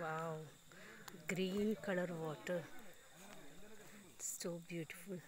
wow. Green color water. It's so beautiful.